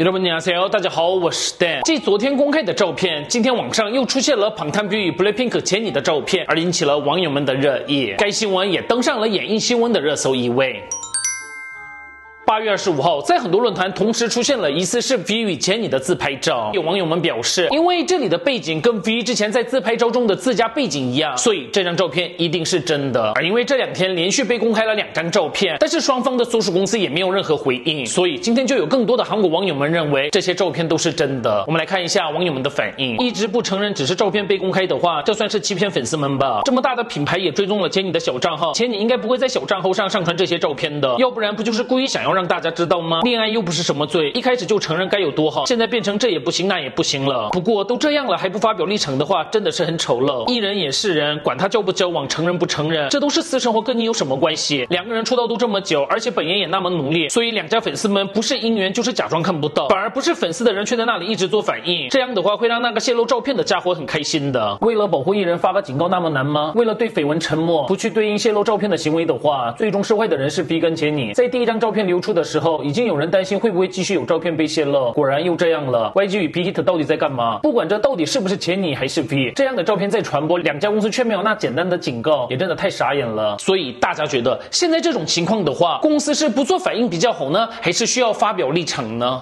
여러분안녕하세요大家好，我是 Dan。继昨天公开的照片，今天网上又出现了庞探 B 与 Blackpink 前女的照片，而引起了网友们的热议。该新闻也登上了演艺新闻的热搜一位。 八月二十五号，在很多论坛同时出现了疑似是 V 与前女的自拍照。有网友们表示，因为这里的背景跟 V 之前在自拍照中的自家背景一样，所以这张照片一定是真的。而因为这两天连续被公开了两张照片，但是双方的所属公司也没有任何回应，所以今天就有更多的韩国网友们认为这些照片都是真的。我们来看一下网友们的反应。一直不承认只是照片被公开的话，这算是欺骗粉丝们吧？这么大的品牌也追踪了前女的小账号，前女应该不会在小账号上上传这些照片的，要不然不就是故意想要让大家知道吗？恋爱又不是什么罪，一开始就承认该有多好，现在变成这也不行那也不行了。不过都这样了还不发表立场的话，真的是很丑陋。艺人也是人，管他交不交往，承认不承认，这都是私生活，跟你有什么关系？两个人出道都这么久，而且本人也那么努力，所以两家粉丝们不是姻缘就是假装看不到，反而不是粉丝的人却在那里一直做反应，这样的话会让那个泄露照片的家伙很开心的。为了保护艺人发个警告那么难吗？为了对绯闻沉默，不去对应泄露照片的行为的话，最终受害的人是 B 跟杰尼。在第一张照片流出的时候，已经有人担心。会不会继续有照片被泄露？果然又这样了。YG 与 P Hit 到底在干嘛？不管这到底是不是前女还是 V，这样的照片在传播，两家公司却没有那简单的警告，也真的太傻眼了。所以大家觉得现在这种情况的话，公司是不做反应比较好呢，还是需要发表立场呢？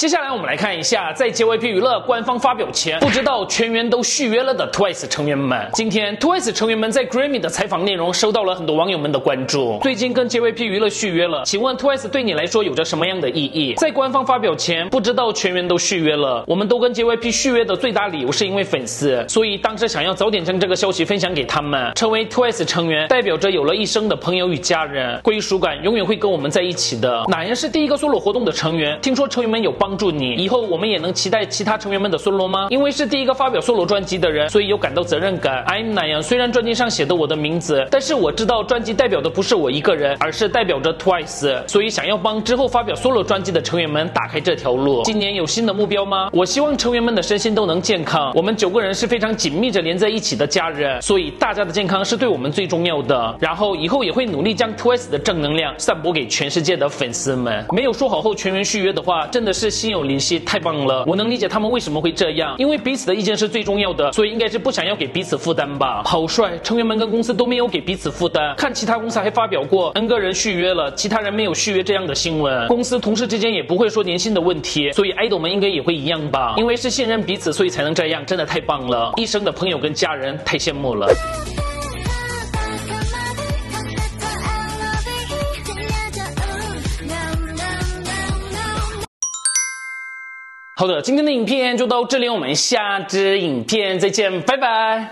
接下来我们来看一下，在 JYP 娱乐官方发表前，不知道全员都续约了的 TWICE 成员们。今天 TWICE 成员们在 Grammy 的采访内容收到了很多网友们的关注。最近跟 JYP 娱乐续约了，请问 TWICE 对你来说有着什么样的意义？在官方发表前，不知道全员都续约了。我们都跟 JYP 续约的最大理由是因为粉丝，所以当时想要早点将这个消息分享给他们。成为 TWICE 成员，代表着有了一生的朋友与家人，归属感永远会跟我们在一起的。哪人是第一个 solo 活动的成员？听说成员们有帮帮助你，以后。我们也能期待其他成员们的 solo 吗？因为是第一个发表 solo 专辑的人，所以有感到责任感。I'm 那样，虽然专辑上写的我的名字，但是我知道专辑代表的不是我一个人，而是代表着 Twice，所以想要帮之后发表 solo 专辑的成员们打开这条路。今年有新的目标吗？我希望成员们的身心都能健康。我们九个人是非常紧密着连在一起的家人，所以大家的健康是对我们最重要的。然后以后也会努力将 Twice 的正能量散播给全世界的粉丝们。没有说好后全员续约的话，真的是心有灵犀，太。棒了，我能理解他们为什么会这样，因为彼此的意见是最重要的，所以应该是不想要给彼此负担吧。好帅，成员们跟公司都没有给彼此负担。看其他公司还发表过 N 个人续约了，其他人没有续约这样的新闻。公司同事之间也不会说年薪的问题，所以爱豆们应该也会一样吧。因为是信任彼此，所以才能这样，真的太棒了。一生的朋友跟家人，太羡慕了。好的，今天的影片就到这里，我们下支影片再见，拜拜。